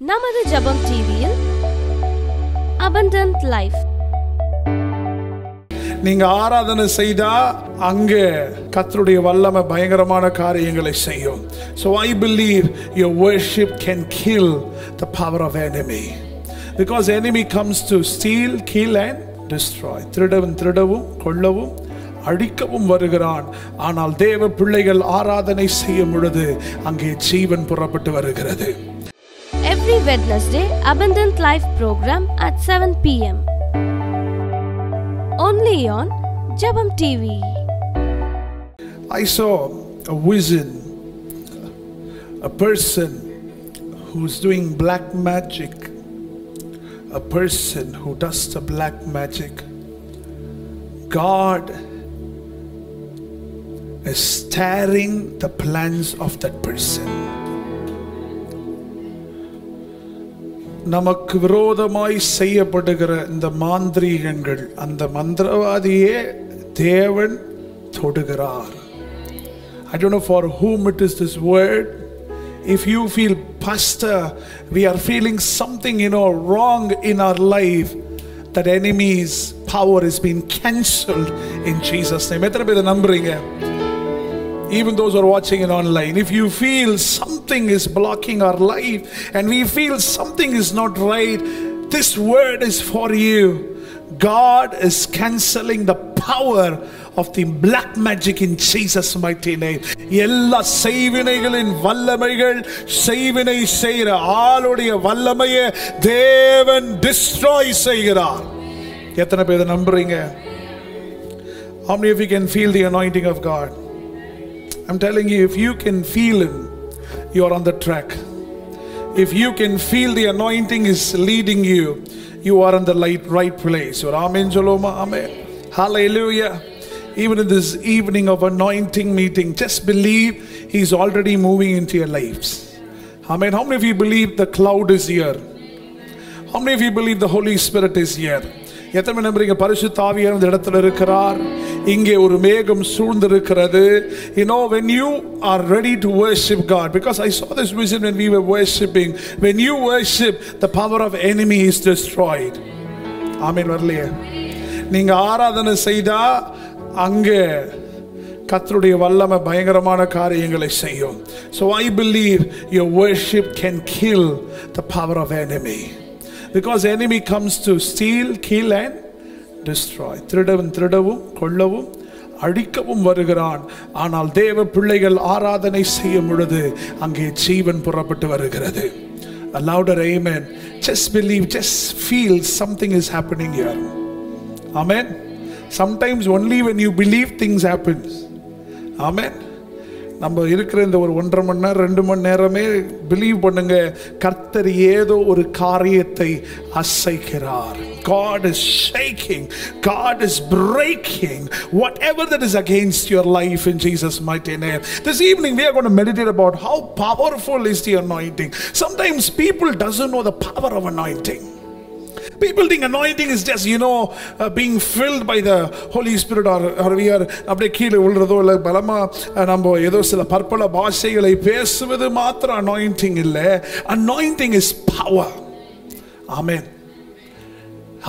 நமது ஜபம் டிவியில் அபண்டன்ட் லைஃப் நீங்க ஆராதனை செய்தா அங்க கத்தருடைய வல்லமை பயங்கரமான காரியங்களை செய்யும். So I believe your worship can kill the power of enemy because enemy comes to steal kill and destroy திருடவும் திருடவும் கொள்ளவும் அழிக்கவும் வருகிறான். ஆனால் தேவ பிள்ளைகள் ஆராதனை செய்யும் பொழுது அங்கே ஜீவன் புறப்பட்டு வருகிறது. every Wednesday Abundant Life program at 7 pm. Only on Jabam TV. I saw a vision, a person who's doing black magic, a person who does the black magic. God is staring the plans of that person. நமக்கு விரோதமாய் செய்யப்படுகிற இந்த மாந்திரீகங்கள் அந்த மந்திரவாதியே தேவன் தொடுகிறார் I don't know for whom it is this word. If you feel, Pastor, we are feeling something, you know, wrong in our life, that enemy's power is being cancelled in Jesus' name. எத்தனை பேர் இதை நம்புறீங்க even those who are watching it online, if you feel something is blocking our life and we feel something is not right, this word is for you. God is canceling the power of the black magic in Jesus mighty name. எல்லா செய்வினைகளின் வல்லமைகள் செய்வினை செய்கிற ஆளுடைய வல்லமையை தேவன் destroy செய்கிறார் எத்தனை பேர் நம்புறீங்க How many of you can feel the anointing of God? I'm telling you, if you can feel Him, you're on the track. If you can feel the anointing is leading you, you are in the light, right place. Or Amen, Jaloma, Amen. Hallelujah. Even in this evening of anointing meeting, just believe He's already moving into your lives. Amen. How many of you believe the cloud is here? How many of you believe the Holy Spirit is here? எத்தனை நம்புறீங்க பரிசுத்த ஆவியார் இந்த இடத்துல இருக்கிறார் இங்கே ஒரு மேகம் சூழ்ந்திருக்கிறது you know when you are ready to worship God because I saw this vision when we were worshiping when you worship the power of enemy is destroyed ஆமென் வரலையே நீங்க ஆராதனை செய்தா அங்கே கர்த்தருடைய வல்லமை பயங்கரமான காரியங்களை செய்யும் so I believe your worship can kill the power of enemy because enemy comes to steal kill and destroy திருடவும் திருடவும் கொல்லவும் அழிக்கவும் வருகிறான் ஆனால் தேவ பிள்ளைகள் ஆராதனை செய்யும் பொழுது அங்கே ஜீவன் புறப்பட்டு வருகிறது A louder amen. Just believe, just feel something is happening here. Amen. Sometimes only when you believe things happens. Amen. நம்ம இருக்கிற இந்த ஒரு ஒன்றரை மணி நேரம் ரெண்டு மணி நேரமே பிலீவ் பண்ணுங்க கர்த்தர் ஏதோ ஒரு காரியத்தை அசைக்கிறார் God is shaking. God is breaking whatever that is against your life in Jesus' mighty name. This evening we are going to meditate about how powerful is the anointing. Sometimes people doesn't know the power of anointing. People think anointing is just, you know, uh, being filled by the Holy Spirit or, அப்படியே கீழே விழுறதோ இல்லை பலமாக நம்ம ஏதோ சில பற்பல பாஷைகளை பேசுவது மாத்திரம் அனாயிண்டிங் இல்லை அனாயிண்டிங் இஸ் பவர் ஆமேன்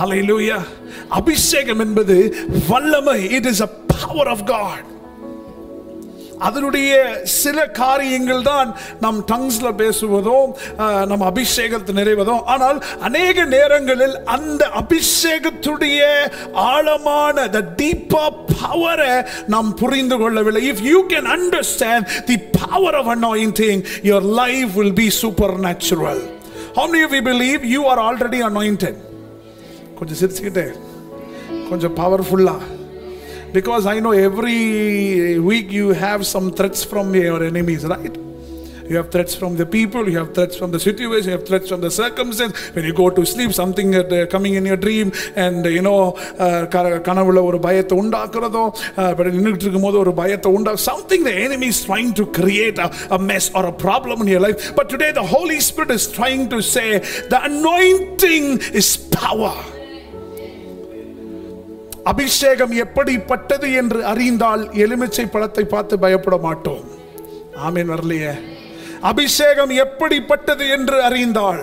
ஹலை லூயா அபிஷேகம் என்பது வல்லமை it is a power of God அதனுடைய சில காரியங்கள் தான் நம் டங்ஸில் பேசுவதும் நம் அபிஷேகத்தை நிறைவதும் ஆனால் அநேக நேரங்களில் அந்த அபிஷேகத்துடைய ஆழமான த டீப்பா பவரை நாம் புரிந்து கொள்ளவில்லை if you can understand the power of anointing your life will be supernatural how you we believe you are already anointed கொஞ்சம் சிரிச்சுக்கிட்டே கொஞ்சம் பவர்ஃபுல்லாக because I know every week you have some threats from your enemies, right? You have threats from the people, you have threats from the situation, you have threats from the circumstance. When you go to sleep, something that, uh, coming in your dream, and uh, you know, uh, க- கனவுல ஒரு பயத்தை உண்டாக்குறதோ but நின்றுட்டு இருக்கும்போது ஒரு பயத்தை உண்டா something the enemy is trying to create a, a mess or a problem in your life. But today the Holy Spirit is trying to say the anointing is power. அபிஷேகம் எப்படிப்பட்டது என்று அறிந்தால் எலுமிச்சை பழத்தை பார்த்து பயப்பட மாட்டோம். ஆமீன் வரலையே அபிஷேகம் எப்படிப்பட்டது என்று அறிந்தாள்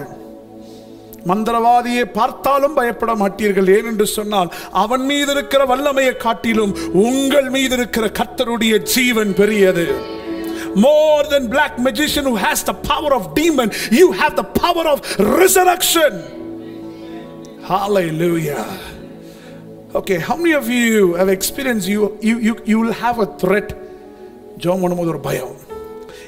மந்திரவாதியை பார்த்தாலும் பயப்பட மாட்டீர்கள். ஏனென்று சொன்னால் அவன் மீது இருக்கிற வல்லமையை காட்டிலும் உங்கள் மீது இருக்கிற கர்த்தருடைய ஜீவன் பெரியது. More than black magician who has the power of demon you have the power of resurrection. Hallelujah. Okay how many of you have experienced you you you, you will have a threat ஜோம் பண்ணும்போது ஒரு பயம்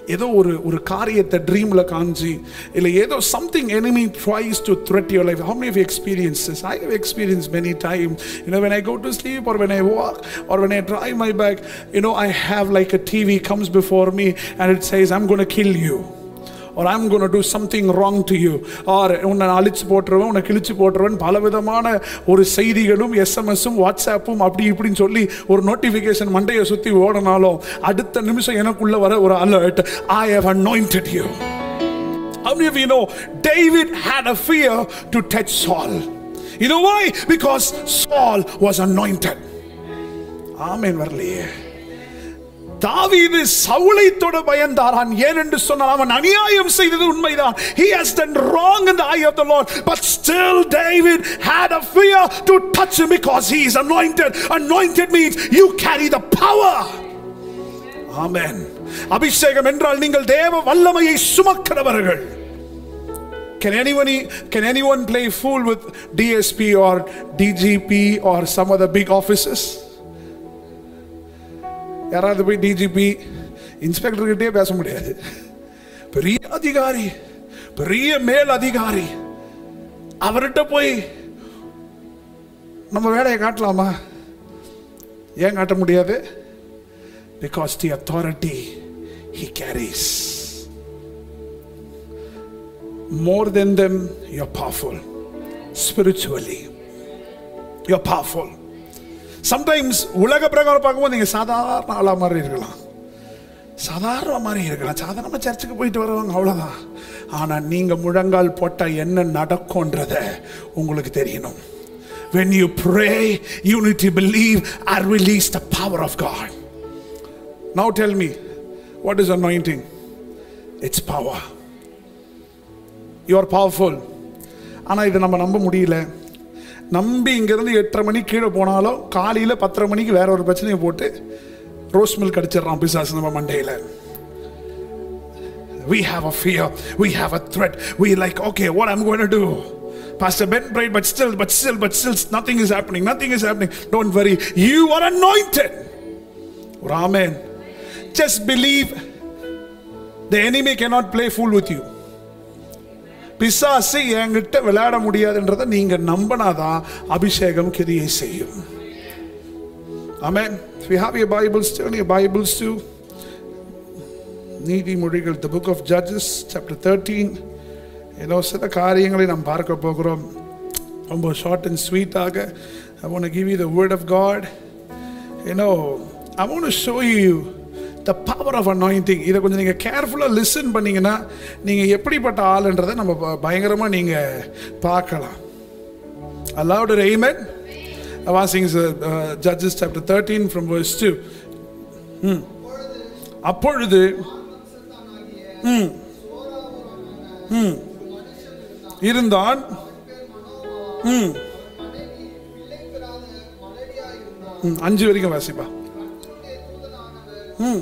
ஏதோ ஒரு ஒரு காரியத்தை ட்ரீம்ல காஞ்சி இல்லை ஏதோ something enemy tries to threat your life how many of you experience this i have experienced many times you know when i go to sleep or when i walk or when i drive my bike you know i have like a tv comes before me and it ஒரு I'm gonna do something wrong to you are உன்னை அழிச்சு போட்டுருவேன் உன்னை கிழிச்சு போட்டுருவேன் பலவிதமான ஒரு செய்திகளும் எஸ்எம்எஸும் வாட்ஸ்அப்பும் அப்படி இப்படின்னு சொல்லி ஒரு நோட்டிஃபிகேஷன் மண்டையை சுற்றி ஓடனாலும் அடுத்த நிமிஷம் எனக்குள்ள வர ஒரு alert I have anointed you How many of you know David had a fear to touch Saul? You know why? Because Saul was anointed. Amen. வரலையே தாவீது சவுலை தொட பயந்தாரான் ஏனென்று சொன்னால் அவன் அநியாயம் செய்தது உண்மைதான் he has done wrong in the eye of the lord but still david had a fear to touch him because he is anointed anointed means you carry the power amen அபிஷேகம் என்றால் நீங்கள் தேவ வல்லமையை சுமக்கிறவர்கள் Can anyone, can anyone play fool with DSP or DGP or some other big offices? யாராவது போய் DGP இன்ஸ்பெக்டர்கிட்டே பேச முடியாது. பெரிய அதிகாரி பெரிய மேல் அதிகாரி அவர்கிட்ட போய் நம்ம வேலையை காட்டலாமா? ஏன் காட்ட முடியாது? Because the authority he carries more than them you powerful spiritually you powerful sometimes உலக பிரகாரம் பார்க்கும்போது நீங்கள் சாதாரண ஆளாக மாதிரி இருக்கலாம் சாதாரண மாதிரி இருக்கலாம் சாதாரணமாக சர்ச்சுக்கு போயிட்டு வருவாங்க அவ்வளோதான் ஆனால் நீங்கள் முழங்கால் போட்டால் என்ன நடக்கும்ன்றத உங்களுக்கு தெரியணும் When you pray, you need to believe the release the power of God. Now tell me, what is anointing? It's power. You are powerful. ஆனால் இதை நம்ம நம்ப முடியல நம்பி இங்கேருந்து எட்டரை மணிக்கு கீழே போனாலும் காலையில் பத்தரை மணிக்கு வேற ஒரு பிரச்சனையை போட்டு ரோஸ் மில்க் அடிச்சிடறான் பிசாசு நம்ம மண்டையில் We have a fear. We have a threat. We like, okay, what I'm going to do? Pastor Ben prayed, but still, but still, but still, nothing is happening. Nothing is happening. Don't worry. You are anointed. Amen. Just believe the enemy cannot play fool with you. பிசாசு என்கிட்ட விளையாட முடியாதுன்றதை நீங்க நம்பினாதான் அபிஷேகம் கிரியை செய்யும் Amen. If you have your Bibles, turn your Bibles to நீதிமொழிகள் the book of Judges chapter thirteen ஏதோ சில காரியங்களை நாம் பார்க்க போகிறோம் ரொம்ப ஷார்ட் அண்ட் ஸ்வீட்டாக I want give you the word of God you know I want show you the power of anointing இதை கொஞ்சம் நீங்கள் கேர்ஃபுல்லாக லிசன் பண்ணிங்கன்னா நீங்கள் எப்படிப்பட்ட ஆளுன்றதை நம்ம ப- நீங்கள் பார்க்கலாம். Allowed an washing Judges chapter thirteen from verse two ம். அப்பொழுது ம் ம் இருந்தான் ம் ம், அஞ்சு வரைக்கும் வாசிப்பா. ம்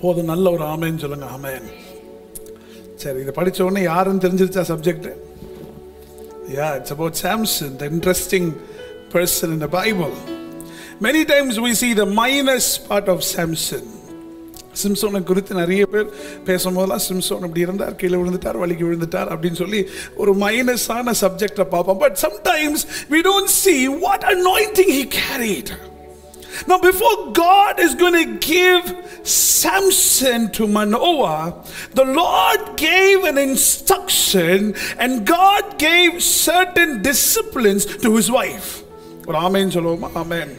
போதும் நல்ல ஒரு ஆமைன்னு சொல்லுங்க ஆமேன். சரி இதை படித்த உடனே யாருன்னு தெரிஞ்சிருச்சா subject yeah it's about Samson the interesting person in Bible Bible. Times times we see the minus part of சிம்சோனை குறித்து நிறைய பேர் பேசும்போதெல்லாம் சிம்சோன் அப்படி இருந்தார் கீழே விழுந்துட்டார் வலிக்கு விழுந்துட்டார் அப்படின்னு சொல்லி ஒரு மைனஸான சப்ஜெக்டை பார்ப்போம். But sometimes we don't see what anointing he carried Now, before God is going to give Samson to Manoah, the Lord gave an instruction and God gave certain disciplines to his wife. ஒரு ஆமென் சொல்லுவோமா ஆமென்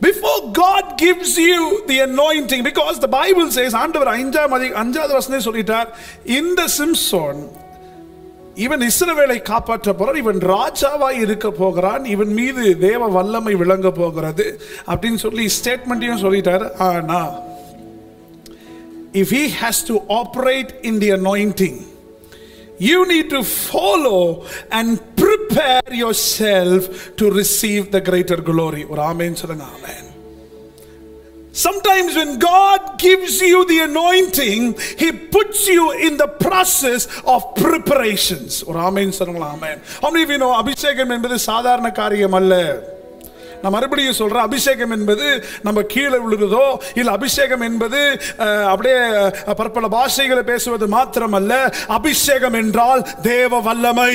Before God gives you the anointing, because the Bible says, ஆண்டவர் ஐந்தாம் அதி அஞ்சாவது வசனே சொல்லிட்டார் இந்த சிம்சோன் இவன் இஸ்ரவேலை காப்பாற்ற போறான் இவன் ராஜாவாய் இருக்க போகிறான் இவன் மீது தேவ வல்லமை விளங்க போகிறது அப்படின்னு சொல்லி ஸ்டேட்மெண்ட்டையும் சொல்லிட்டாரு. ஆனா if has to operate in the anointing you need to follow and prepare yourself to receive the greater glory ஒரு ஆமேன்னு சொல்லுங்க ஆமேன். Sometimes when God gives you the anointing, He puts you in the process of preparations. ஒரு ஆமென் சொல்லுங்களா ஆமேன். How many of you know அபிஷேகம் என்பது சாதாரண காரியம் அல்ல? நான் மறுபடியும் சொல்கிறேன் அபிஷேகம் என்பது நம்ம கீழே விழுகிறதோ இல்லை அபிஷேகம் என்பது அப்படியே பற்பல பாஷைகளை பேசுவது மாத்திரமல்ல. அபிஷேகம் என்றால் தேவ வல்லமை.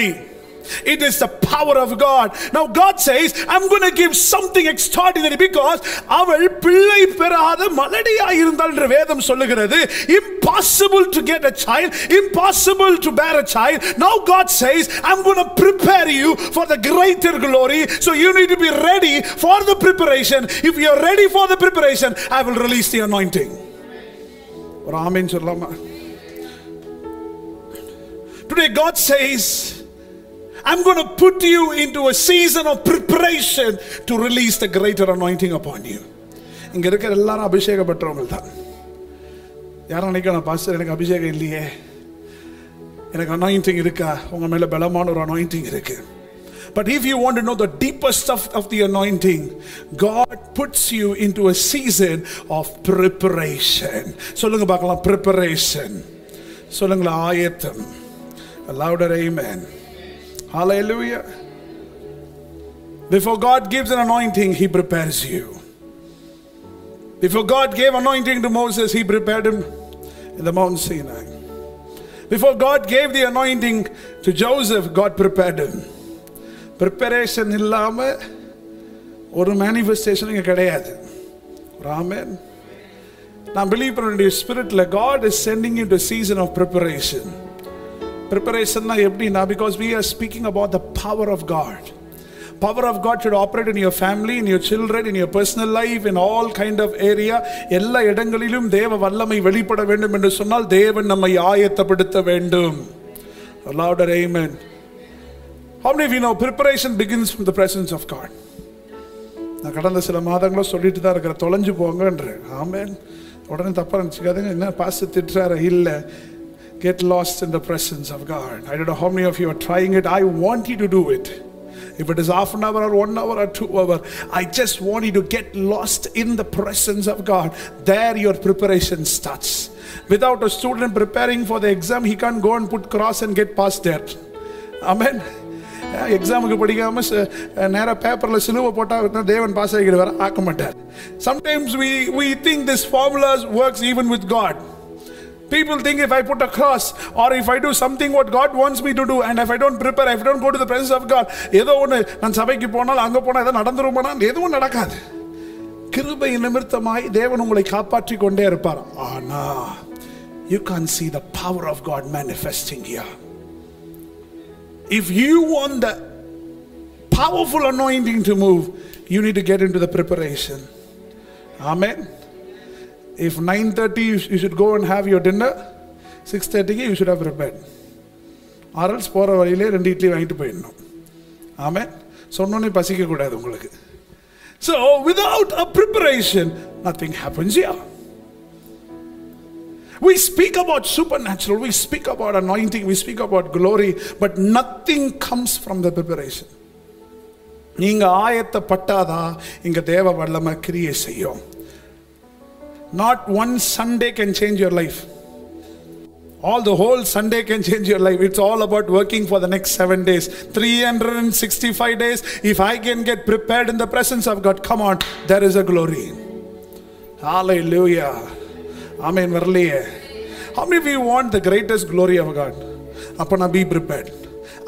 It is the power of God. Now God says, I'm going to give something extraordinary because அவள் பிள்ளை பெறாத மலடியா இருந்தால் என்று வேதம் சொல்லுகிறது impossible to get a child impossible to bear a child now God says I'm going to prepare you for the greater glory so you need to be ready for the preparation if you're ready for the preparation I will release the anointing ஒரு ஆமீன் சொல்லலாமா Today God says I'm going to put you into a season of preparation to release the greater anointing upon you. இங்க இருக்கிற எல்லாரும் அபிஷேகம் பெற்றவங்க தான் யாரும் நினைக்கணும் பாஸ்டர் எனக்கு அபிஷேகம் இல்லையே எனக்கு அனாயிண்டிங் இருக்கா உங்க மேல பலமான ஒரு அனாயிண்டிங் இருக்கு But if you want to know the deeper stuff of the anointing, God puts you into a season of preparation. சொல்லுங்க பார்க்கலாம் preparation. சொல்லுங்களா ஆயத்தம். A louder amen. Hallelujah. Before God gives an anointing, He prepares you. Before God gave anointing to Moses, He prepared him in the Mount Sinai. Before God gave the anointing to Joseph, God prepared him. Preparation இல்லாம ஒரு manifestation இங்க கிடையாது ராமன் நான் believe பண்ண ஸ்பிரிட்ல God is sending in to season of preparation ப்ரிப்பரேஷன்னா எப்படின்னா because we are speaking about the power of God power of God should operate in your family in your children in your personal life in all kind of area எல்லா இடங்களிலும் தேவ வல்லமை வெளிப்பட வேண்டும் என்று சொன்னால் தேவன் நம்மை ஆயத்தப்படுத்த வேண்டும். Louder amen. How many of you know preparation begins from the presence of god? நான் கடந்த சில மாதங்களும் சொல்லிட்டு தான் இருக்கிறேன். தொலைஞ்சு போங்கன்ற. ஆமேன் உடனே தப்பாக நினச்சிக்காதுங்க. என்ன பாச திட்டுறாரு? இல்லை. get lost in the presence of God. I don't know how many of you are trying it. I want you to do it. If it is half an hour or one hour or two hour, I just want you to get lost in the presence of God. There your preparation starts. Without a student preparing for the exam, he can't go and put cross and get past there. Amen. எக்ஸாமுக்கு படிக்காம ச- நேரா பேப்பர்ல சிலுவை போட்டா தேவன் pass ஆகிடுவார் ஆக்க மாட்டார் sometimes we we think this formulas works even with God People think if I put a cross or if I do something what God wants me to do and if I don't prepare, if I don't go to the presence of God, ஏதோ ஒன்று நான் சபைக்கு போனால் அங்கே போனால் ஏதோ நடந்துருமானா எதுவும் நடக்காது கிருபை நிமித்தமாய் தேவன் உங்களை காப்பாற்றி கொண்டே இருப்பார் ஆனா you can't see the power of God manifesting here. If you want the powerful anointing to move, you need to get into the preparation. Amen. If 9.30 you, you should go and have your dinner, 6.30 you should have prepared. Or else போகிற வழியிலே ரெண்டு இட்லி வாங்கிட்டு போயிடணும் ஆமென் சொன்னோன்னே பசிக்க கூடாது உங்களுக்கு So without a preparation, nothing happens here. We speak about supernatural, we speak about anointing, we speak about glory, but nothing comes from the preparation. நீங்க ஆயத்தப்பட்டாதா இங்க தேவ வல்லமை கிரியை செய்யும் Not one Sunday can change your life. All the whole Sunday can change your life. It's all about working for the next seven days. 365 days. If I can get prepared in the presence of God, come on, there is a glory. Hallelujah. Amen. How many of you want the greatest glory of God? Apana, be prepared.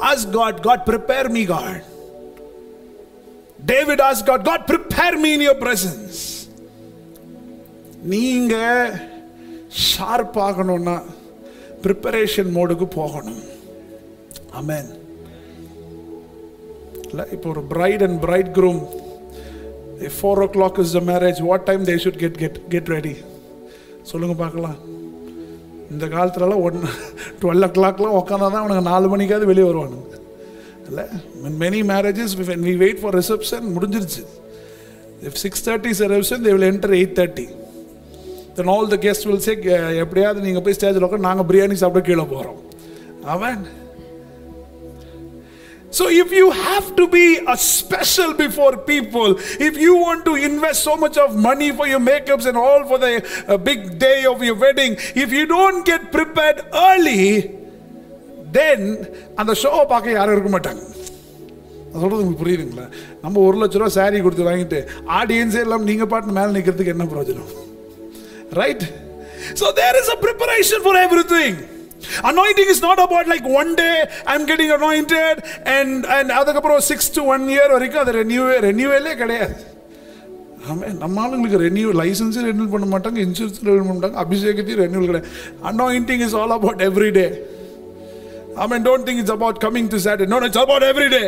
Ask God, God, prepare me, God. David asked God, God, prepare me in your presence. நீங்கள் sharp ஆகணும்னா preparation மோடுக்கு போகணும். அமேன் இல்லை இப்போ ஒரு bride and bridegroom four o'clock is the marriage what time they should get get get ready சொல்லுங்கள் பார்க்கலாம். இந்த காலத்துலலாம் ஒன் டுவெல் ஓ கிளாக்லாம் உட்காந்தா தான் அவனுக்கு நாலு மணிக்காவது வெளியே வருவானுங்க. இல்லை many marriages we wait for reception முடிஞ்சிருச்சு. If six thirty is reception they will enter eight thirty then all the guest will say எப்படியாவது நீங்கள் போய் ஸ்டேஜில் உட்காந்து நாங்கள் பிரியாணி சாப்பிட கீழே போகிறோம் அவன். So if you have to be a special before people, if you want to invest so much of money for your makeups and all for the uh, big day of your wedding, if you don't get prepared early, then அந்த ஷோவை பார்க்க யாரும் இருக்க மாட்டாங்க. நான் உங்களுக்கு புரியுதுங்களா? நம்ம ஒரு லட்ச ரூபா சாரி கொடுத்து வாங்கிட்டு ஆடியன்ஸே இல்லாமல் நீங்கள் பாட்டு மேலே நிற்கிறதுக்கு என்ன பிரயோஜனம்? Right so there is a preparation for everything Anointing is not about like one day I'm getting anointed and and அதுக்கப்புறம் சிக்ஸ் டு ஒன் இயர் வரைக்கும் அது ரெனியூவே ரெனியூவேலே கிடையாது ஆமாம் நம்ம ஆளுங்களுக்கு ரெனியூ லைசன்ஸும் ரெனியூல் பண்ண மாட்டாங்க இன்சூரன்ஸ் ரெனியூல் பண்ண மாட்டாங்க அபிஷேகத்தையும் ரெனியூல் கிடையாது anointing is all about every day I mean, don't think it's about coming to Saturday. No, no, it's about every day.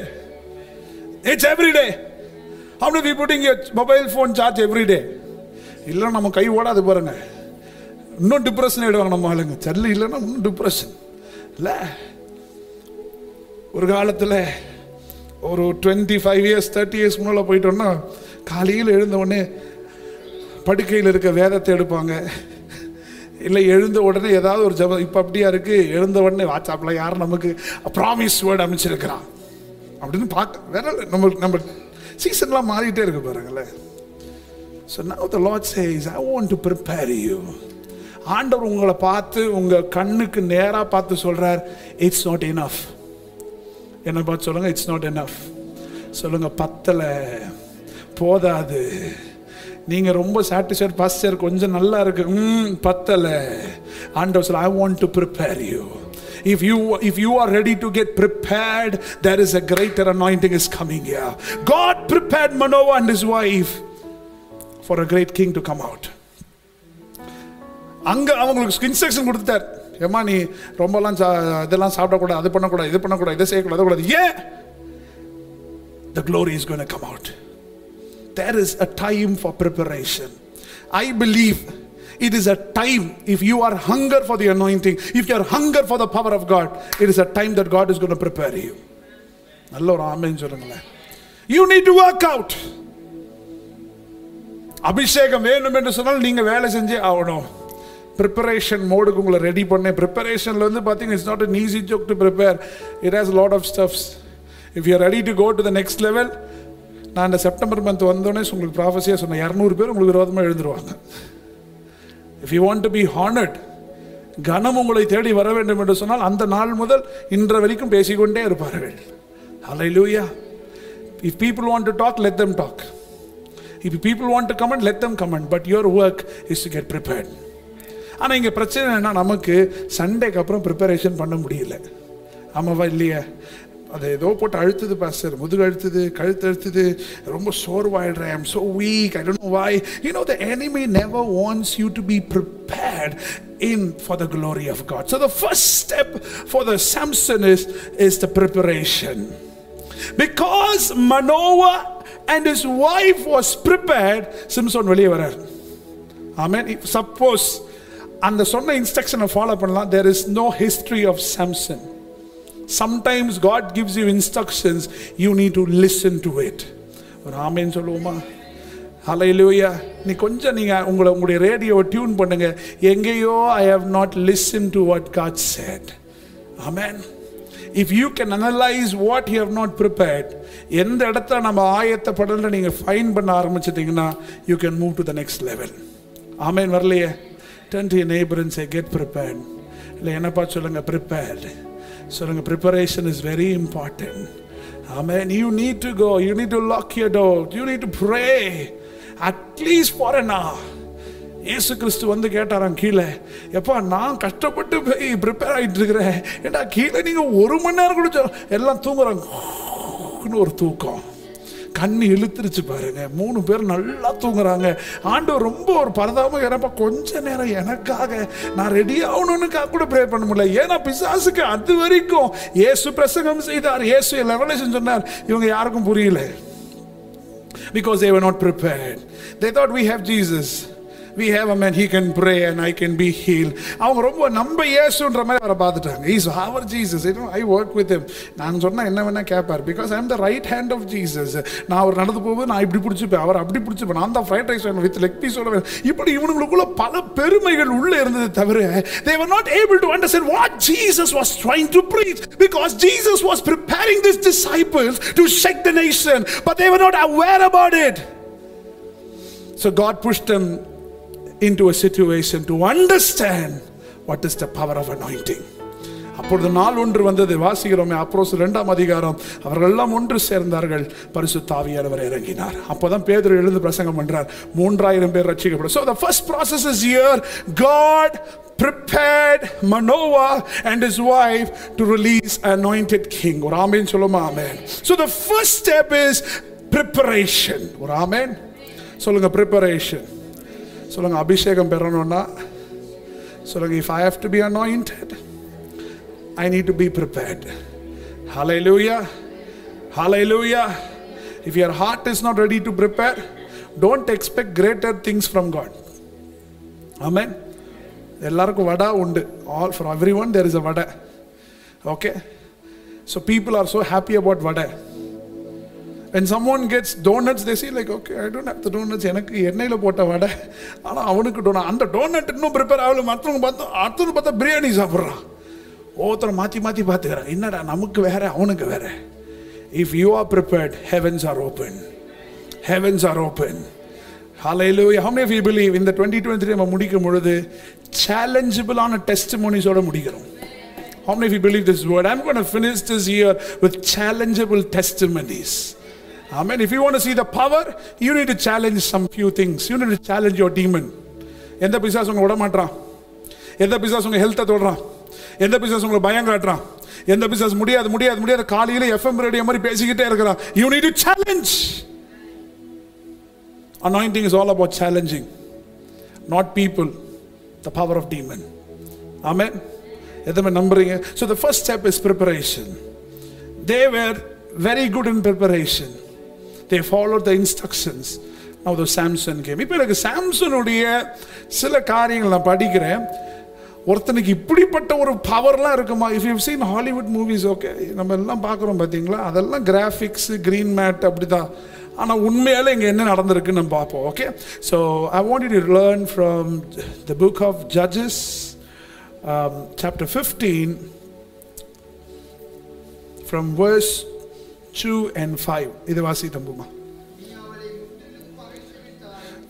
It's every day. How many of you putting your mobile phone charge இல்லைன்னா இல்லை நம்ம கை ஓடாது பாருங்க. இன்னும் depression ஆயிடுவாங்க நம்ம ஆளுங்க. சரில இல்லைன்னா இன்னும் டிப்ரெஷன் இல்லை? ஒரு காலத்தில் ஒரு twenty five years thirty years முன்னால் போயிட்டோம்னா காலையில் எழுந்த உடனே படுக்கையில் இருக்க வேதத்தை எடுப்பாங்க. இல்லை எழுந்த உடனே ஏதாவது ஒரு ஜபம். இப்போ அப்படியா இருக்குது எழுந்த உடனே வாட்ஸ்அப்பில் யார் நமக்கு ப்ராமிஸ் வேர்டு அமைச்சிருக்கிறான் அப்படின்னு பார்க்க வேற நம்ம நம்ம சீசன்லாம் மாறிட்டே இருக்கு பாருங்களேன். So now the Lord says I want to prepare you ஆண்டவர் உங்களை பார்த்து உங்கள் கண்ணுக்கு நேராக பார்த்து சொல்கிறார் இட்ஸ் நாட் இனஃப் என்ன பார்த்து சொல்லுங்க? இட்ஸ் நாட் இனஃப் சொல்லுங்க பத்தலை. போதாது. நீங்கள் ரொம்ப சாட்டிஸ்ஃபைட் பாஸ்டர் கொஞ்சம் நல்லா இருக்கு. ம் பத்தலை. ஆண்டவர் சொல்ல I want to prepare you If you if you are ready to get prepared, there is a greater anointing is coming here. God prepared Manoah and his wife. for a great king to come out. அங்க அவங்களுக்கு instruction கொடுத்துட்டார் ஏமா நீ ரொம்பலாம் சா- இதெல்லாம் சாப்பிடக்கூடாது அது பண்ணக்கூடாது இது பண்ணக்கூடாது இதை செய்யக்கூடாது அது கூடாது ஏன் the glory is going to come out. There is a time for preparation. I believe it is a time if you are hunger for the anointing, if you are hunger for the power of God, it is a time that God is going to prepare you. நல்ல ஒரு ஆமேன்னு சொல்லுங்களேன் you need to work out அபிஷேகம் வேணும் என்று சொன்னால் நீங்கள் வேலை செஞ்சே ஆகணும். ப்ரிப்பரேஷன் மோடுக்கு உங்களை ரெடி பண்ணேன். ப்ரிப்பரேஷனில் வந்து பார்த்தீங்கன்னா it's not an easy joke to prepare it has lot of stuffs if you ready to go to the next level நான் இந்த செப்டம்பர் மந்த் வந்தோடனே உங்களுக்கு ப்ராஃபஸியாக சொன்னேன். இரநூறு பேர் உங்களுக்கு விரோதமாக எழுந்துருவாங்க. If you want to be honoured கனம் உங்களை தேடி வர வேண்டும் என்று சொன்னால் அந்த நாள் முதல் இன்ற வரைக்கும் பேசிக்கொண்டே இருப்பார்கள். Hallelujah if people want to talk let them talk இப்போ people want to comment let them comment but your work is to get prepared ஆனால் இங்கே பிரச்சனை என்ன நமக்கு சண்டேக்கு அப்புறம் ப்ரிப்பரேஷன் பண்ண முடியல ஆமாவா இல்லையா அது ஏதோ போட்டு அழுத்துது பாஸ்டர் முதுகு அழுத்துது கழுத்து அழுத்துது ரொம்ப சோர்வாயிடுறேன் I'm so weak I don't know why you know the enemy never wants you to be prepared in for the glory of God so the first step for the Samson is is the preparation because Manoah and his wife was prepared. Simpson வெளியே வரார் ஆமென் suppose அந்த சொன்ன இன்ஸ்ட்ரக்ஷனை follow பண்ணலாம். There is no history of Samson sometimes God gives you instructions you need to listen to it ஒரு ஆமேன்னு சொல்லுவோமா? Hallelujah நீ கொஞ்சம் நீங்கள் உங்களை உங்களுடைய ரேடியோவை டியூன் பண்ணுங்க. எங்கேயோ I have not listen to what God said amen if you can analyse what you have not prepared எந்த இடத்த நம்ம ஆயத்தப்படல நீங்கள் ஃபைன் பண்ண ஆரம்பிச்சிட்டிங்கன்னா you can move to the next level amen வரலையே? Then to neighbours I get prepared இல்லை என்னப்பா சொல்லுங்க? ப்ரிப்பேர்ட் சொல்லுங்க preparation is very important amen you need to go you need to lock door you need to pray at least for an இயேசு கிறிஸ்து வந்து கேட்டாராம் கீழே எப்பா நான் கஷ்டப்பட்டு போய் ப்ரிப்பேர் ஆகிட்டு இருக்கிறேன் ஏண்டா கீழே நீங்கள் ஒரு மணி நேரம் கூட எல்லாம் தூங்குறாங்க. ஒரு தூக்கம். கண்ணு இழுத்துருச்சு பாருங்க. மூணு பேர் நல்லா தூங்குறாங்க. ஆண்டு ரொம்ப ஒரு பரதாபம் ஏன்னாப்பா கொஞ்ச நேரம் எனக்காக நான் ரெடி ஆகணும்னுக்காக கூட ப்ரே பண்ண முடியல. ஏன்னா பிசாசுக்கு அது வரைக்கும் இயேசு பிரசங்கம் செய்தார். இயேசு லெவலேஷன் சொன்னார். இவங்க யாருக்கும் புரியல. Because they were not prepared they thought we have Jesus we have a man he can pray and I can be heal அவங்க ரொம்ப நம்ப ஏசுன்ற மாதிரி அவரை பார்த்துட்டாங்க is our Jesus I work with நான் சொன்னால் என்ன வேணால் கேட்பார் because I am the right hand of Jesus நான் அவர் நடந்து போகும்போது நான் இப்படி பிடிச்சிப்பேன் அவர் அப்படி பிடிச்சிப்பேன் நான் தான் ஃப்ரைட் ரைஸ் வேணும் வித் லெக் பீஸ் வேணும் இப்படி இவனுங்களுக்குள்ள பல பெருமைகள் உள்ளே இருந்தது தவிர they were not able to understand what Jesus was trying to preach because Jesus was preparing this disciples to shake the nation, but they were not aware about it. So God into a situation to understand what is the power of anointing. அப்பொழுது நாள் ஒன்று வந்தது வாசிக்கிறோமே அப்ரோஸ் இரண்டாம் அதிகாரம் அவர்கள் எல்லாம் ஒன்று சேர்ந்தார்கள் பரிசு தாவியானவர் இறங்கினார் அப்போதான் பேதர் எழுந்து பிரசங்கம் பண்றார் மூன்றாயிரம் பேர் ரட்சிக்கப்படும் so the first process is here god prepared Manoah and his wife to release anointed king ஒரு ஆமென் சொல்லுமா ஆமென் so the first step is preparation ஒரு ஆமென் சொல்லுங்க preparation சொல்லுங்க அபிஷேகம் பெறணும்னா சொல்லுங்க if I have to be anointed I need to be prepared hallelujah hallelujah if your heart is not ready to prepare don't expect greater things from God amen எல்லாருக்கும் வடை உண்டு all for everyone there is a vada okay so people are so happy about vada when someone gets donuts desi like okay I don't have the donuts எனக்கு எண்ணெயில் போட்ட வடை. ஆனால் அவனுக்கு Donna அந்த donut இன்னும் prepare ஆகல. மற்றவங்க பார்த்தா அடுத்தவங்க பார்த்தா பிரியாணி சாப்பிட்றான். ஒவ்வொருத்தரை மாற்றி மாற்றி பார்த்துக்கிறான் என்னடா நமக்கு வேற அவனுக்கு வேற. If you are prepared heavens are open heavens are open Hallelujah. How many of you believe in the 2023 நம்ம முடிக்கும் பொழுது சேலஞ்சபிளான டெஸ்டிமோனிஸோட முடிக்கிறோம் How many of you believe this word? I'm going to finish this year with challengeable testimonies. Amen. If you want to see the power, you need to challenge some few things. You need to challenge your demon. எந்த பிசாசு உங்களை விட மாட்டான் எந்த பிசாசு உங்க ஹெல்த்தை தொடுறான் எந்த பிசாசு உங்களை பயம் காட்டுறான் எந்த பிசாசு முடியாது முடியாது முடியாது காலையில எஃப்எம் ரேடியோ மாதிரி பேசிக்கிட்டே இருக்கிறான் you need to challenge anointing is all about challenging not people the power of demon amen எதுவுமே நம்புறீங்க so the first step is preparation they were very good in preparation they follow the instructions now the samson came. இப்போ எனக்கு சாம்சனுடைய சில காரியங்கள் நான் படிக்கிறேன். ஒருத்தனுக்கு இப்படிப்பட்ட ஒரு பவர்லாம் இருக்குமா? If you seen Hollywood movies okay நம்ம எல்லாம் பார்க்குறோம் பார்த்தீங்களா? அதெல்லாம் கிராஃபிக்ஸ் க்ரீன் மேட் அப்படி தான் ஆனால் உண்மையால் இங்கே என்ன நடந்திருக்குன்னு நம்ம பார்ப்போம் okay so I want to learn from the book of Judges chapter fifteen from verse two and five இது வாசி தம்புமா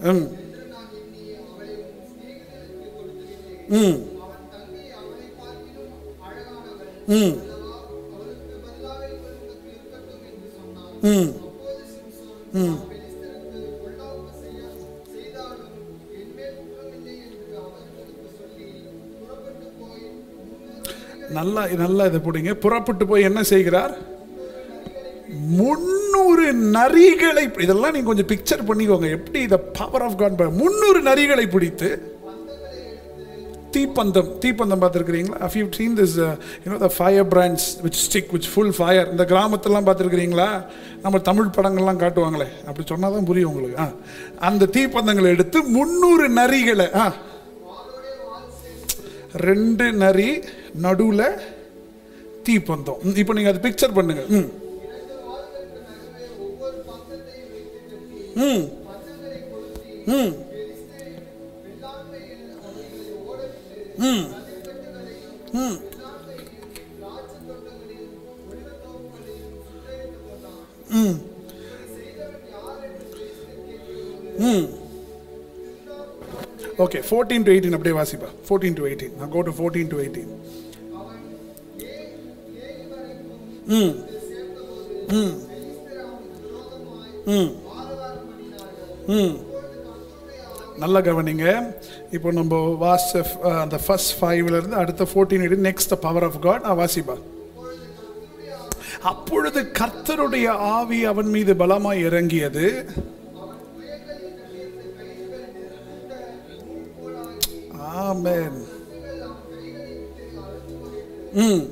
ம் ம் ம் ம் ம் நல்லா நல்லா இதை போடுங்க புறப்பட்டு போய் என்ன செய்கிறார் முன்னூறு நரிகளை இதெல்லாம் நீங்க கொஞ்சம் பிக்சர் பண்ணிக்கோங்க. எப்படி இந்த பவர் ஆஃப் காட் முந்நூறு நரிகளை பிடித்து தீப்பந்தம் தீப்பந்தம் பார்த்துருக்கிறீங்களா? If you seen this you know the fire brands which stick which full fire இந்த கிராமத்தெல்லாம் பார்த்துருக்கிறீங்களா? நம்ம தமிழ் படங்கள்லாம் காட்டுவாங்களே. அப்படி சொன்னால் தான் புரியும் உங்களுக்கு. ஆ. அந்த தீப்பந்தங்களை எடுத்து முந்நூறு நரிகளை ஆ. ரெண்டு நரி நடுவில் தீப்பந்தம். இப்போ நீங்கள் அதை பிக்சர் பண்ணுங்கள் ம். ம். ம். ம். ம். ம். ம். ஓகே ஃபோர்டீன் டு எயிட்டீன் அப்படியே வாசிப்பா. ஃபோர்டீன் டு எயிட்டீன் நான் go to fourteen to eighteen hmm. நல்லா கவனிங்க. இப்போ நம்ம வாஸ் uh, அந்த ஃபர்ஸ்ட் ஃபைவ்ல இருந்து அடுத்த fourteen eighteen next the power of God வாசிப்பா. அப்பொழுது கர்த்தருடைய ஆவி அவன் மீது பலமாய் இறங்கியது. ஆமென். ம்.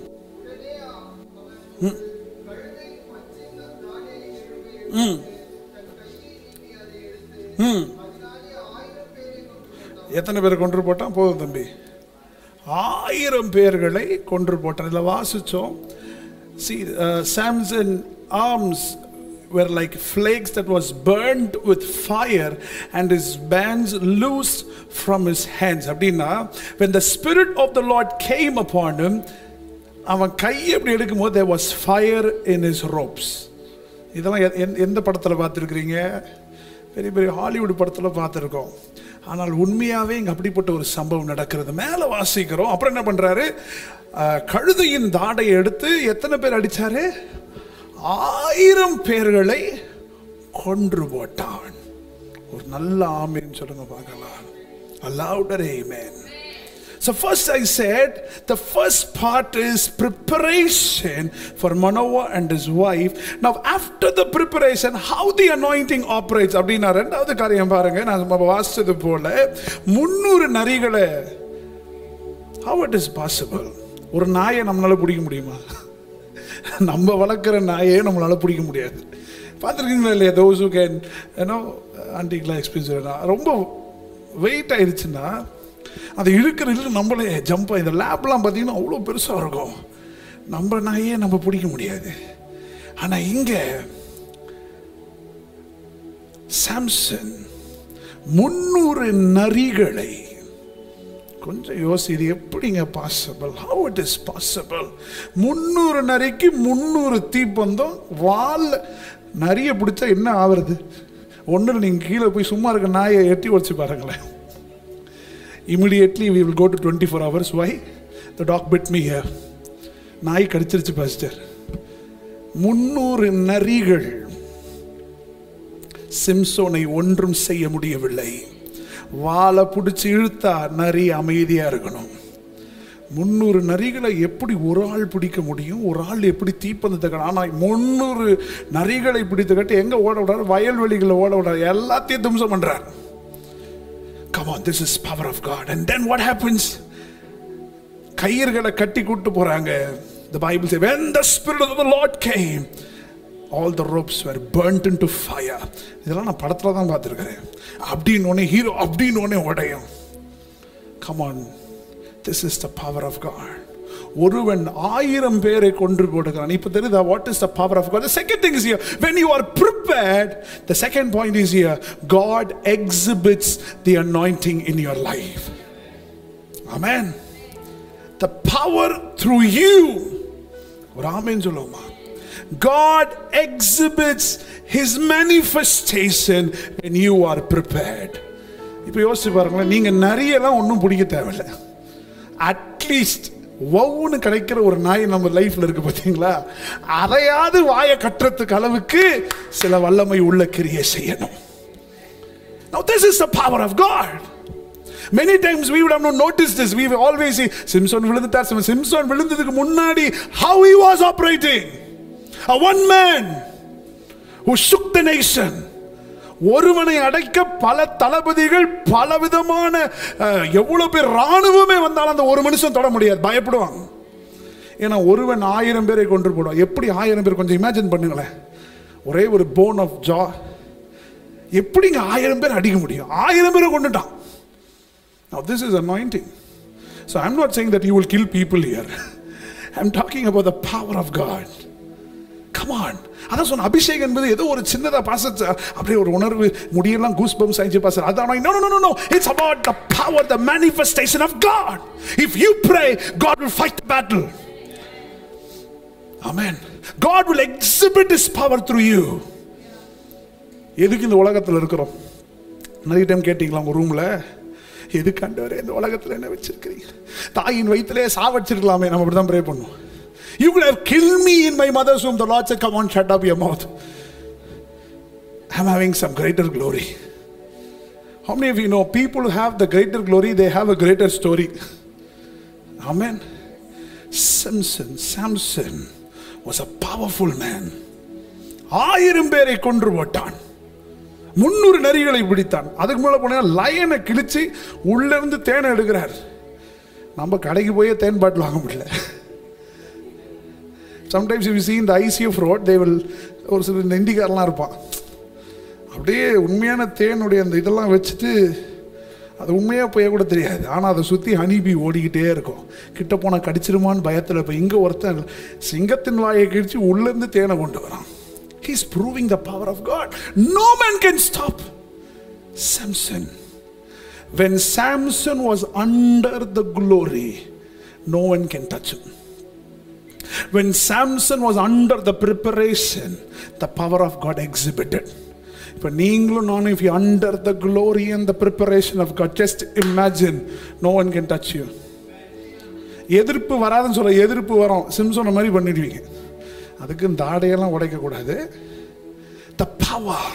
எத்தனை பேர் கொன்று போட்டான் போதும் தம்பி ஆயிரம் பேர்களை கொன்று போட்டான் இதில் வாசிச்சோம் see uh, Samson arms were like flakes that was burnt with fire and his bands loosed from his hands அப்படின்னா when the spirit of the Lord came upon him அவன் கையை அப்படி எடுக்கும்போது there was fire in his ropes இதெல்லாம் எ- எந்த- எந்த படத்தில் பார்த்துருக்குறீங்க பெரிய பெரிய ஹாலிவுட் படத்தில் பார்த்துருக்கோம் ஆனால் உண்மையாகவே இங்கே அப்படிப்பட்ட ஒரு சம்பவம் நடக்கிறது. மேலே வாசிக்கிறோம். அப்புறம் என்ன பண்ணுறாரு கழுதையின் தாடையை எடுத்து எத்தனை பேர் அடித்தார் ஆயிரம் பேர்களை கொன்று போட்டான். ஒரு நல்ல ஆமைன்னு சொல்லுங்க பார்க்கலாம். அல்லாவுடரே man. So first I said the first part is preparation for Manoah and his wife. Now after the preparation, how the anointing operates அப்படின்னா ரெண்டாவது காரியம் பாருங்க நான் வாசிச்சது போல முன்னூறு நரிகளை how it is possible? ஒரு நாயை நம்மளால பிடிக்க முடியுமா? நம்ம வளர்க்குற நாயே நம்மளால பிடிக்க முடியாது. பார்த்துருக்கீங்களா இல்லையா தோஸ் ஹூ கேன் ஏன்னோ ஆன்டிக்கெலாம் எக்ஸ்பீரியன்ஸ் ரொம்ப வெயிட் ஆயிடுச்சுன்னா அதை இழுக்கிற இழுக்கு நம்மளே ஜம்ப் இந்த லேப்லாம் பார்த்தீங்கன்னா அவ்வளோ பெருசாக இருக்கும். நம்ம நாயே நம்ம பிடிக்க முடியாது. ஆனால் இங்கே சாம்சன் முன்னூறு நரிகளை கொஞ்சம் யோசி இது எப்படிங்க possible how it is possible முந்நூறு நரிக்கு முந்நூறு தீப்பந்தம் வால் நிறைய பிடிச்சா என்ன ஆகுறது ஒன்று நீங்கள் கீழே போய் சும்மா இருக்க நாயை எட்டி வச்சு பாருங்களேன். Immediately we will go to twenty four hours why the dog bit me here நாய் கடிச்சிருச்சு பாஸ்டர் முன்னூறு நரிகள் சிம்சோனை ஒன்றும் செய்ய முடியவில்லை. வாழை பிடிச்சி இழுத்தா நரி அமைதியாக இருக்கணும். முந்நூறு நரிகளை எப்படி ஒரு ஆள் பிடிக்க முடியும்? ஒரு ஆள் எப்படி தீப்பந்தத்தை கட்ட ஆனால் முந்நூறு நரிகளை பிடித்து கட்டி எங்கே ஓட விடாரு? வயல்வெளிகளில் ஓட விடாரு. எல்லாத்தையும் தும்சம் பண்ணுறாரு come on this is power of God and then what happens கயிறுகளை கட்டி கூட்டு போறாங்க the Bible say when the spirit of the Lord came all the ropes were burnt into fire இதெல்லாம் நான் படத்தில் தான் பார்த்துருக்கிறேன் அப்படின்னு ஒன்னே ஹீரோ அப்படின்னு ஒன்னே உடையும் come on this is the power of God ஒருவன் ஆயிரம் பேரை கொன்று போடுகிறான் இப்போ தெரியுதா what is the power of God second thing is here when you are prepared the second point is here God exhibits the anointing in your life amen the power through you ஒரு amen சொல்லுவோமா God exhibits His manifestation when you are prepared. இப்போ யோசிச்சு பாருங்களேன் நீங்கள் நிறையலாம் ஒன்றும் பிடிக்க தேவையில்லை at least ஒவ்வொன்று கிடைக்கிற ஒரு நாய் நம்ம லைஃப்ல இருக்கு பார்த்தீங்களா அதையாவது வாயை கட்டுறதுக்கு அளவுக்கு சில வல்லமை உள்ள கிரியை செய்யணும் Now this is the power of God. Many times we would have not noticed this. We will always see Simpson விழுந்துட்டார் Simpson Samson விழுந்ததுக்கு முன்னாடி how he was operating. A one man who shook the nation. ஒருவனை அடைக்க பல தளபதிகள் பல விதமான எவ்வளவு பேர் ராணுவமே வந்தாலும் அந்த ஒரு மனுஷன் தொட முடியாது. பயப்படுவாங்க. ஏன்னா ஒருவன் ஆயிரம் பேரை கொண்டு போடுவான் எப்படி ஆயிரம் பேர் கொஞ்சம் இமேஜின் பண்ணுங்களேன். ஒரே ஒரு போன் ஆஃப் ஜா எப்படிங்க ஆயிரம் பேர் அடிக்க முடியும்? ஆயிரம் பேரை கொண்டுட்டான் Now this is anointing. So I'm not saying that you will kill people here. I'm talking about the power of God. Come on அதான் சொன்ன அபிஷேகம் என்பது ஏதோ ஒரு சின்னதாக பாச அப்படியே ஒரு உணர்வு முடியெல்லாம் கூஸ் பம்ஸ் ஆயிடுச்சு பாசர் அதான் no no no no it's about the power the manifestation of God if you pray God will fight battle amen God will exhibit his power through you எதுக்கு இந்த உலகத்தில் இருக்கிறோம்? நிறைய டைம் கேட்டிங்களா உங்கள் ரூமில் எதுக்கு இந்த உலகத்தில் என்ன வச்சுருக்கிறீங்க தாயின் வயிற்றுலேயே சாவடிச்சிருக்கலாமே நம்ம அப்படி தான் ப்ரே பண்ணுவோம். You could have killed me in my mother's womb. The Lord said, Come on, shut up your mouth. I'm having some greater glory. How many of you know people who have the greater glory, they have a greater story? Amen. Samson, Samson was a powerful man ஆயிரம் பேரை கொன்று போட்டான் முன்னூறு நரிகளை பிடித்தான் அதுக்கு மேல போனா லயனை கிழிச்சு உள்ள இருந்து தேனை எடுக்கிறார் நம்ம கடைக்கு போய் தேன் பாட்டில் வாங்க முடியல சம்டைம்ஸ் யூ see இந்த ஐசிஎஃப் ரோட் தே வில் ஒரு சில இந்த இண்டிகாரெலாம் இருப்பான். அப்படியே உண்மையான தேனுடைய அந்த இதெல்லாம் வச்சுட்டு அது உண்மையாக போய் கூட தெரியாது. ஆனால் அதை சுற்றி ஹனிபி ஓடிக்கிட்டே இருக்கும். கிட்ட போனால் கடிச்சிருமான்னு பயத்தில் இப்போ இங்கே ஒருத்தன் சிங்கத்தின் வாயை கிழிச்சு உள்ளேருந்து தேனை கொண்டு வரான். He's proving the power of God no man can stop Samson when Samson was under the glory, no one can touch. When Samson was under the preparation, the power of God exhibited. இப்போ நீங்களும் நானும் if you under the glory and the preparation of God, just imagine no one can touch you. எதிர்ப்பு வராதுன்னு சொல்ல எதிர்ப்பு வரும் சிம்சோன மாதிரி பண்ணிடுவீங்க அதுக்கு இந்த ஆடையெல்லாம் உடைக்கக்கூடாது the power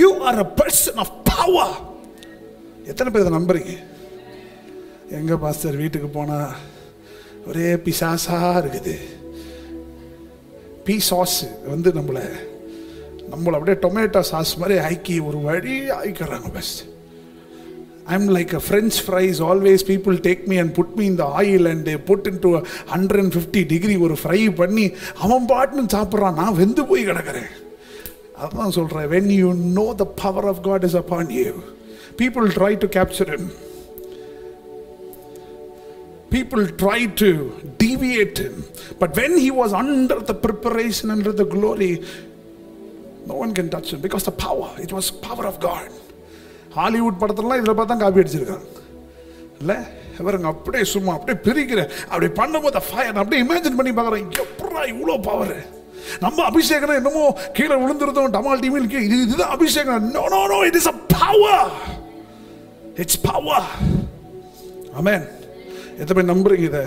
you are a person of power எத்தனை பேர் இதை நம்புறீங்க எங்க பாஸ்டர் வீட்டுக்கு போனா ஒரே பிசாசாக இருக்குது பீ சாஸ் வந்து நம்மளை நம்மளை அப்படியே டொமேட்டோ சாஸ் மாதிரி ஆக்கி ஒரு வழி ஆக்கிடுறாங்க best I am like a French fries always people take me and put me இந்த oil and put in two hundred and fifty degree ஒரு ஃப்ரை பண்ணி அவன் பாட்டுன்னு சாப்பிட்றான் நான் வெந்து போய் கிடக்கிறேன் அதான் சொல்கிறேன் when you know the power of God is upon you people try to capture him people try to deviate him. But when he was under the preparation under the glory no one can touch him because the power it was power of God. Hollywood படத்துலலாம் இதில் பார்த்தா copy அடிச்சிருக்காங்க. இல்லை? இவருங்க அப்படியே சும்மா அப்படியே பிரிக்கிற அப்படி பண்ணும்போது ஃபயர் அப்படியே இமேஜின் பண்ணி பார்க்குறேன் எப்படா இவ்வளோ பவர் நம்ம அபிஷேகம் என்னமோ கீழே விழுந்துருந்தோம் டமால் டிமில் கீழே இது இதுதான் அபிஷேகம். No no no it is a power it's power amen எத்தனை பேர் நம்புறீங்க இதை?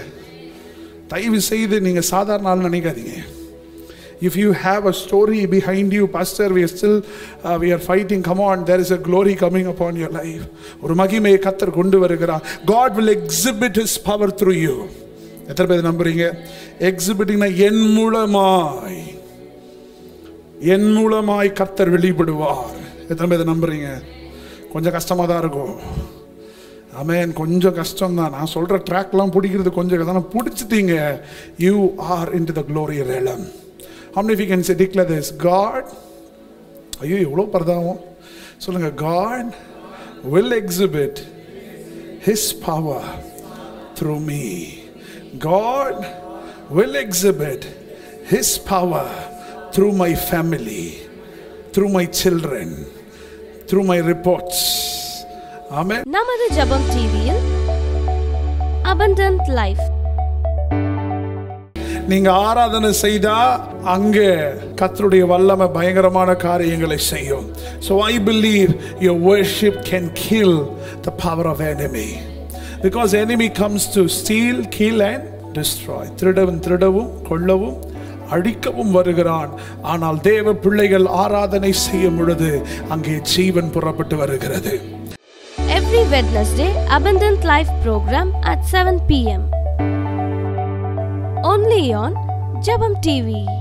தயவு செய்து நீங்கள் சாதாரண ஆள் நினைக்காதீங்க. If you have a story behind you pastor we are still uh, we are fighting. Come on there is a glory coming upon your life. ஒரு மகிமையை கத்தர் கொண்டு வருகிறார். God will exhibit his power through you. எத்தனை பேர் நம்புறீங்க? எக்ஸிபிட்டிங்னா என் மூலமாய். என் மூலமாய் கத்தர் வெளிப்படுவார். எத்தனை பேர் நம்புறீங்க? கொஞ்சம் கஷ்டமாக தான் இருக்கும். அமேன் கொஞ்சம் கஷ்டம் தான் நான் சொல்கிற ட்ராக்லாம் பிடிக்கிறது கொஞ்சம் ஆனால் பிடிச்சிட்டீங்க you are into the glory realm how many we can say declare this God ஐயோ எவ்வளோ பரதாவும் சொல்லுங்கள் God will exhibit his power through me God will exhibit his power through my family through my children through my reports நமது ஜெபம் டிவியில் abundant life. நீங்க ஆராதனை செய்தா அங்கே கர்த்தருடைய வல்லமை பயங்கரமான காரியங்களை செய்யும். So i believe your worship can kill the power of enemy. Because enemy comes to steal kill and destroy. திருடவும் திருடவும் கொல்லவும் அழிக்கவும் வருகிறான். ஆனால் தேவ பிள்ளைகள் ஆராதனை செய்யும் பொழுது அங்கே ஜீவன் புறப்பட்டு வருகிறது. Every Wednesday abundant life program at 7 pm only on Jabam TV